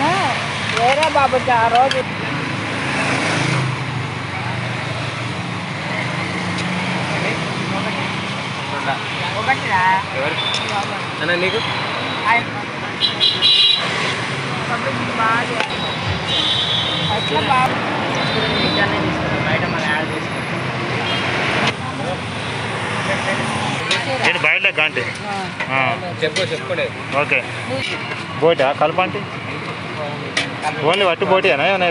ఆ, వేరే బాబుకి ఆ రోజు. అన్న నీకు? అట్లా బాబు? బయట మన యాడ్ తీసుకుంటాం ఏంటి బయట గంటే ఆ, చెప్పు చెప్పుకోలే ఓకే. బోటా కలపంటి ఓన్లీ వట్టి బోటియేనా ఏమైనా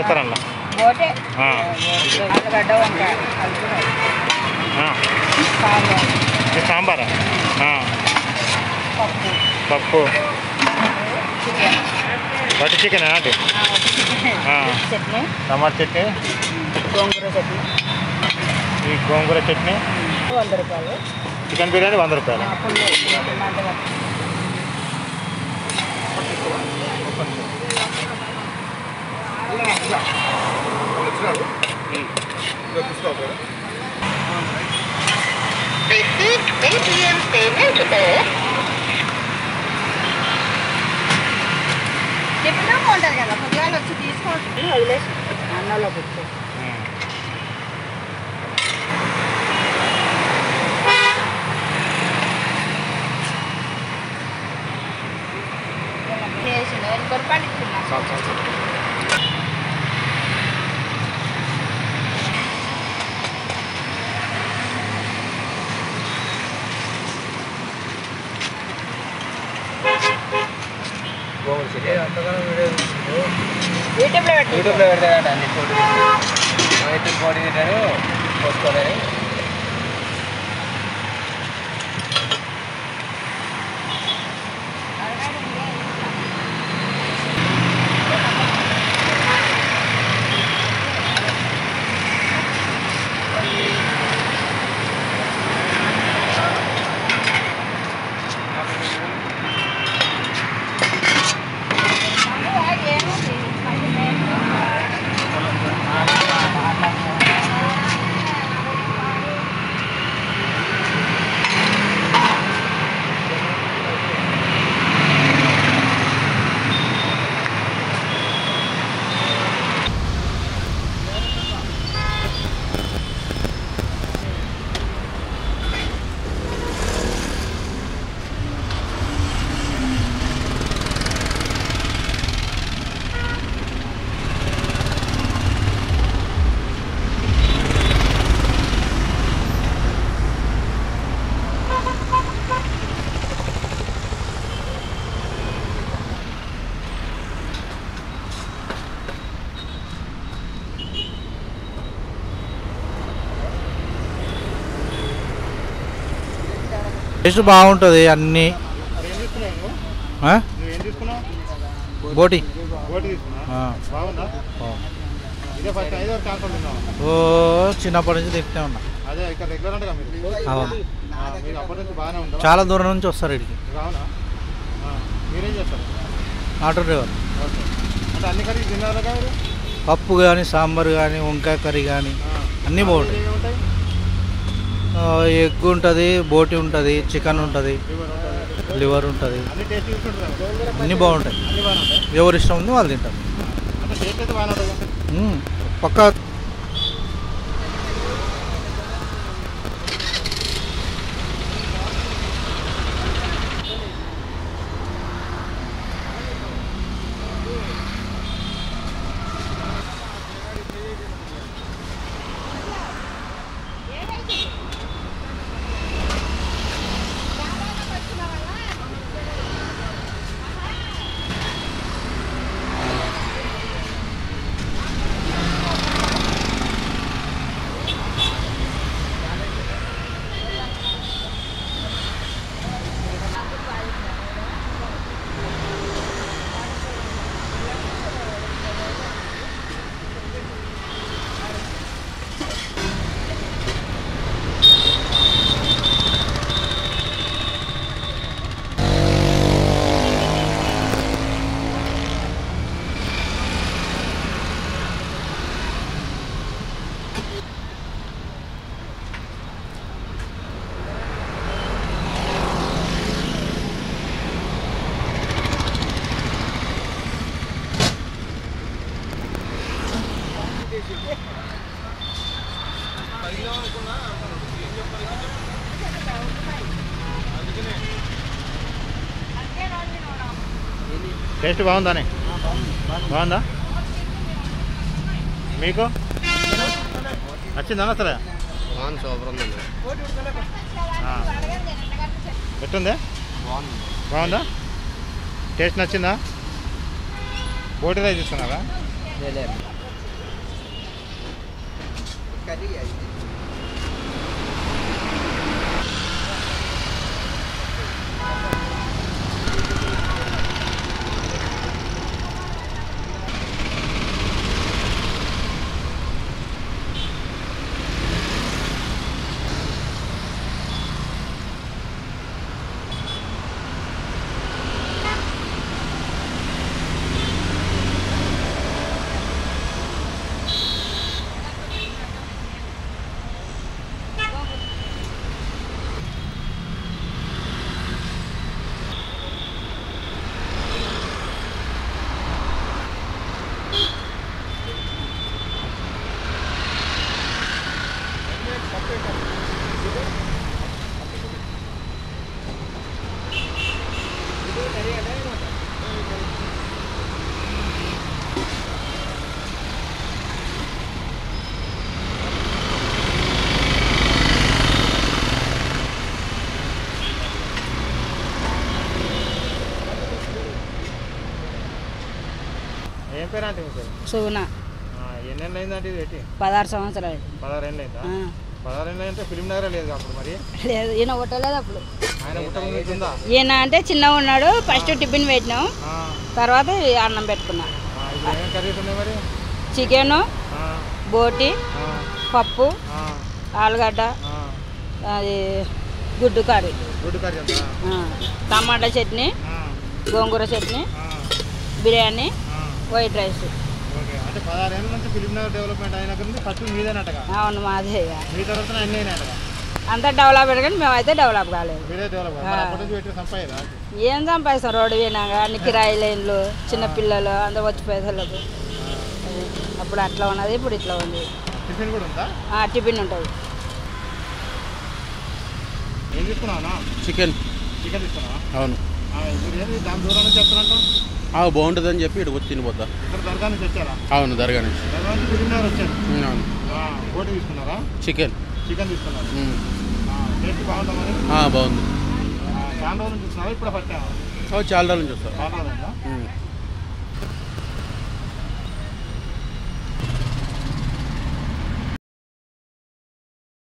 ఆ. సాంబార్? పప్పు. వట్టి చికెన్ అంటే టమాటా చట్నీ. గోంగూర చట్నీ. ఈ గోంగూర చట్నీ. వంద రూపాయలు. చికెన్ బిర్యానీ వంద రూపాయలు. Received ATM payment or tiffin ఉంటుంది కదా పొద్దుగాల వచ్చి తీసుకోవచ్చు అన్నలో కూర్చో యూట్యూబ్లో పెట్టి యూట్యూబ్లో పెడతాడట అన్ని ఫోటో ఎత్తు ఫోటో తింటాడు పోసుకోలేదు టేస్ట్ బాగుంటుంది అన్నీ. బోటి. ఓ. చిన్నప్పటి నుంచి తింటే ఉన్నా. అవును. చాలా దూరం నుంచి వస్తారు ఇక్కడికి. Auto driver. పప్పు కానీ సాంబార్ కానీ వంకాయ కర్రీ కానీ. అన్నీ బాగుంటాయి. ఎగ్ ఉంటుంది బోటి ఉంటుంది చికెన్ ఉంటుంది లివర్ ఉంటుంది. అన్ని బాగుంటాయి. ఎవరు ఇష్టం ఉంది వాళ్ళు తింటారు. పక్కా టేస్ట్ బాగుందానే? బాగుందా? మీకు? నచ్చిందా అసలు బాగుంది. ఎట్టుంది? బాగుందా? టేస్ట్ నచ్చిందా? బోటి రైస్ తీసుకున్నారా? పేరు అంటే మీ పేరు సుగుణ. ఆ, ఎన్నేళ్ళు అయిందంటే ఇది పెట్టి పదహారు సంవత్సరాలు. పదహారు ఏళ్ళు అయిందా ఆ. పదహారు ఏళ్ళు అంటే ఫిలిం నగరే లేదు అప్పుడు మరి? లేదు ఈయన కొట్టలేదు అప్పుడు. ఆయన ఈయన అంటే చిన్నగా ఉన్నాడు ఫస్ట్ టిఫిన్ పెట్టినాం. తర్వాత అన్నం పెట్టుకున్నాం. కర్రీస్ ఉన్నాయి మరి? చికెను బోటి పప్పు ఆలుగడ్డ. అది గుడ్డు కర్రీ. గుడ్డు కర్రీ టమాటా చట్నీ గోంగూర chutney biryani. White rice. Okay అంటే నుంచి డెవలప్మెంట్ ఫస్ట్ అవును మాదే ఇక. మీ తర్వాత అన్నీ అయినట్టుగా అంతా డెవలప్ కానీ మేమైతే డెవలప్ కాలేదు. ఏం సంపాదిస్తాం రోడ్డు పోయినాక అన్ని కిరాయి లైన్లు చిన్నపిల్లలు అందరూ వచ్చి అది. అప్పుడు అట్లా ఉన్నది ఇప్పుడు ఇట్లా ఉంది. టిఫిన్ కూడా ఉందా? ఆ, టిఫిన్ ఉంటుంది. ఏం చికెన్. చికెన్ తీసుకున్నావా? అవును. బాగుంటుందని చెప్పి వచ్చి ఇక్కడ నుంచి వచ్చారా? అవును దర్గా నుంచి. అవును. చికెన్. చికెన్ బాగుందా చాలా రోజులు చాలా నుంచి వస్తారు.